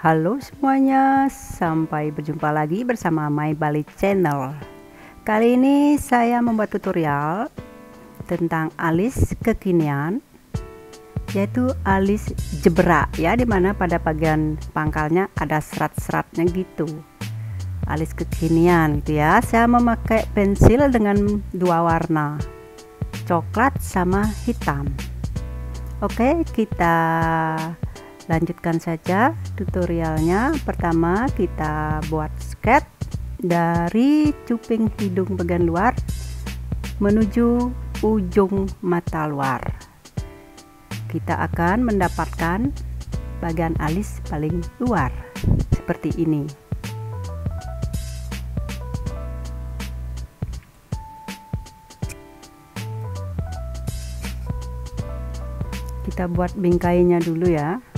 Halo semuanya, sampai berjumpa lagi bersama My Bali Channel. Kali ini saya membuat tutorial tentang alis kekinian, yaitu alis jebra ya, di mana pada bagian pangkalnya ada serat-seratnya gitu. Alis kekinian gitu ya. Saya memakai pensil dengan dua warna, coklat sama hitam. Oke, kita lanjutkan saja tutorialnya. Pertama kita buat sketch dari cuping hidung bagian luar menuju ujung mata luar. Kita akan mendapatkan bagian alis paling luar seperti ini. Kita buat bingkainya dulu ya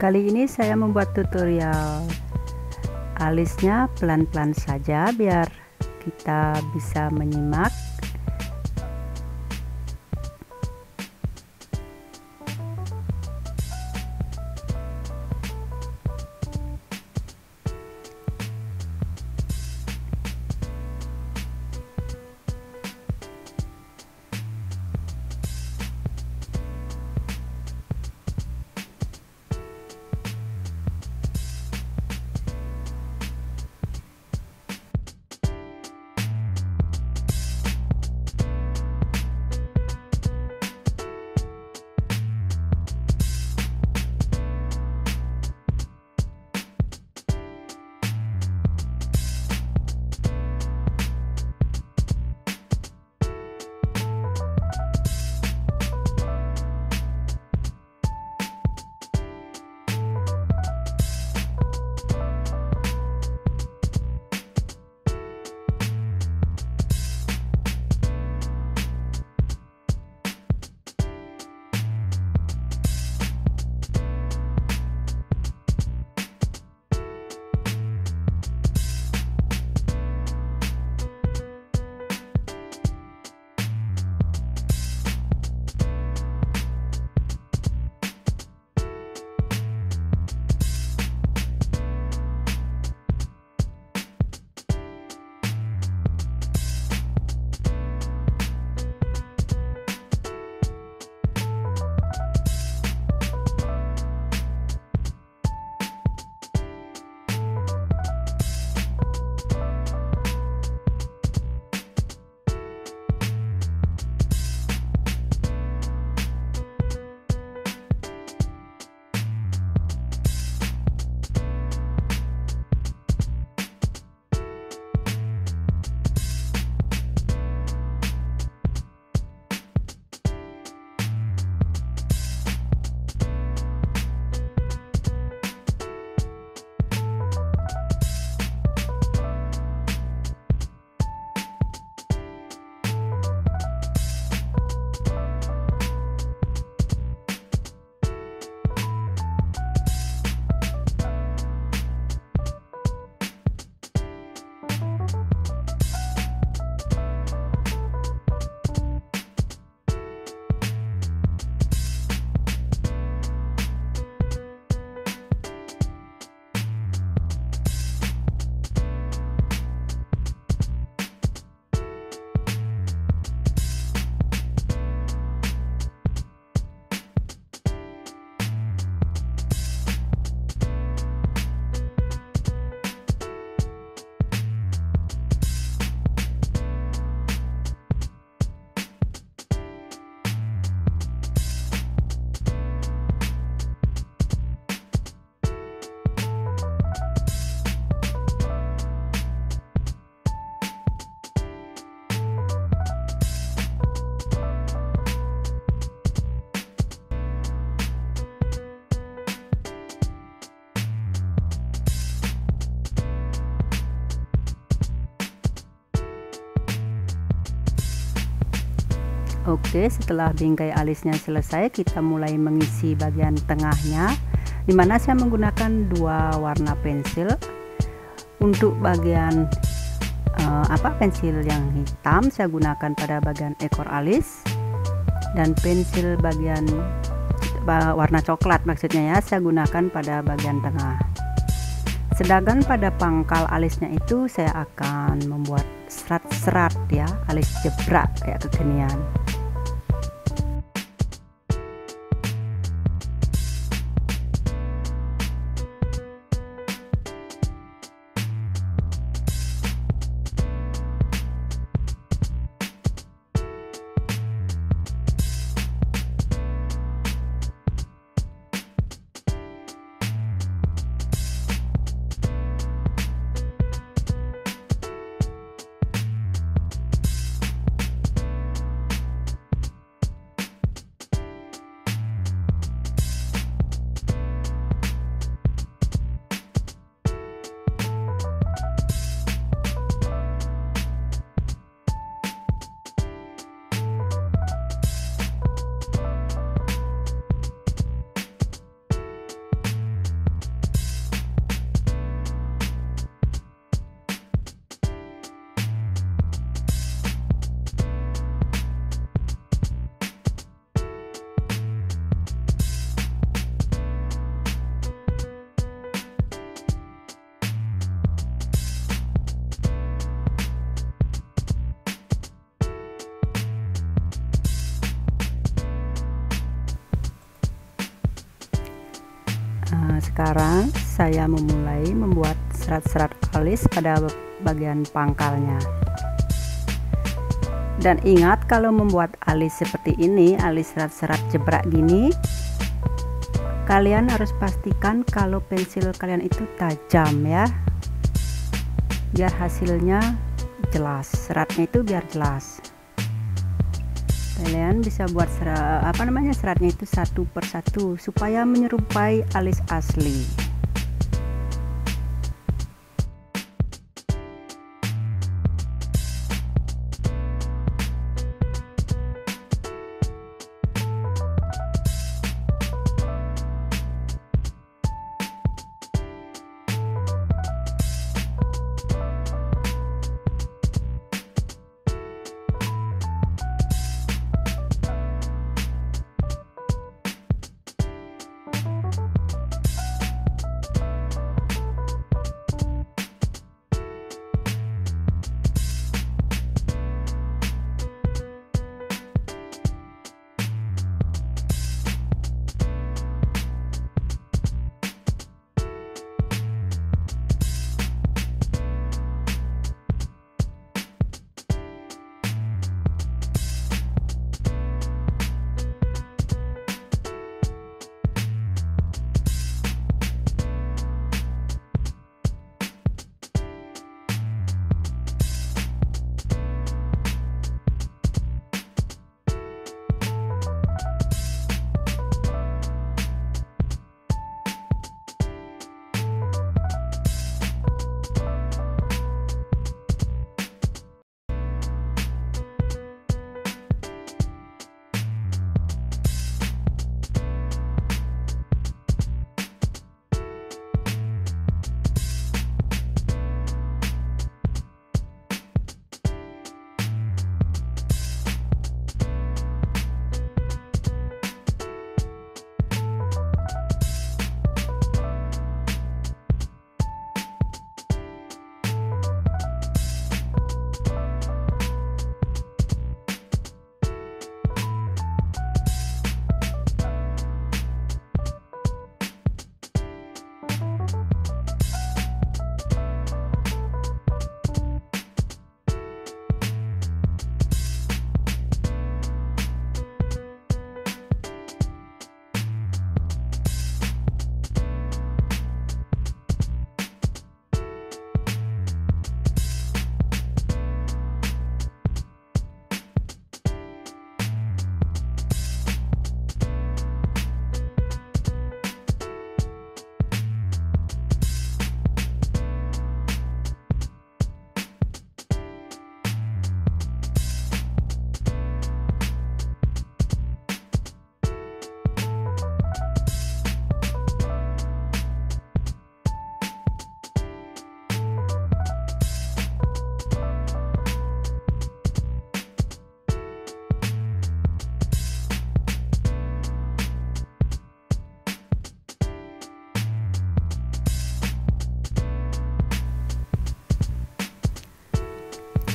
Kali ini saya membuat tutorial alisnya pelan-pelan saja biar kita bisa menyimak Oke, setelah bingkai alisnya selesai, kita mulai mengisi bagian tengahnya. Di mana saya menggunakan dua warna pensil. Untuk bagian uh, apa pensil yang hitam saya gunakan pada bagian ekor alis dan pensil bagian warna coklat maksudnya ya saya gunakan pada bagian tengah sedangkan pada pangkal alisnya itu saya akan membuat serat-serat ya alis jebrak kayak kekinian sekarang saya memulai membuat serat-serat alis pada bagian pangkalnya. Dan ingat kalau membuat alis seperti ini alis serat-serat jebrak gini kalian harus pastikan kalau pensil kalian itu tajam ya. Biar hasilnya jelas seratnya itu biar jelas kalian bisa buat serat, apa namanya seratnya itu satu persatu supaya menyerupai alis asli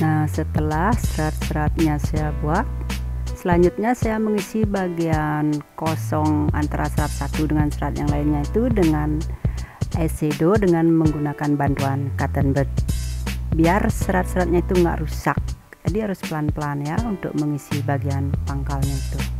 nah setelah serat-seratnya saya buat selanjutnya saya mengisi bagian kosong antara serat satu dengan serat yang lainnya itu dengan eyeshadow dengan menggunakan bantuan cotton bud biar serat-seratnya itu nggak rusak. Jadi harus pelan-pelan ya untuk mengisi bagian pangkalnya itu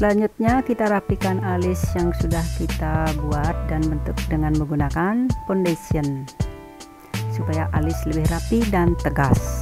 Selanjutnya kita rapikan alis yang sudah kita buat dan bentuk dengan menggunakan foundation supaya alis lebih rapi dan tegas.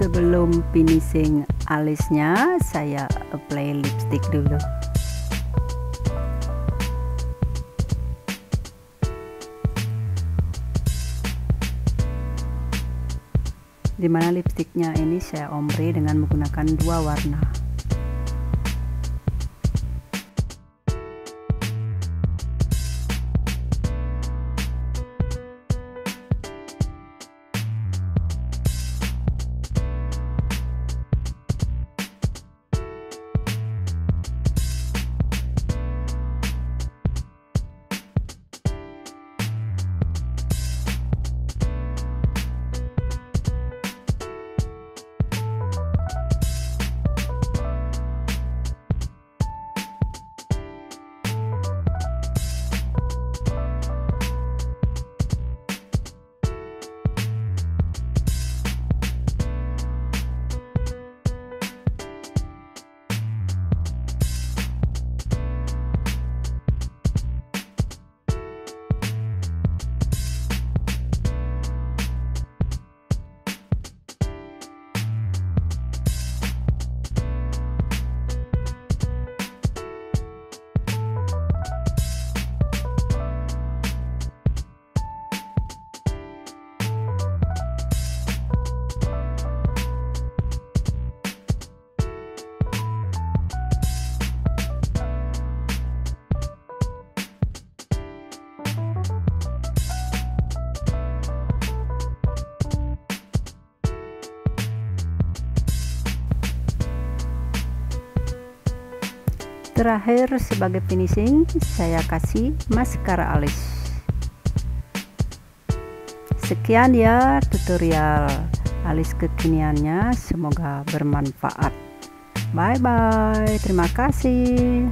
Sebelum finishing alisnya saya apply lipstick dulu. Di mana lipstiknya ini saya ombre dengan menggunakan dua warna terakhir sebagai finishing saya kasih maskara alis. Sekian ya tutorial alis kekiniannya semoga bermanfaat. Bye bye terima kasih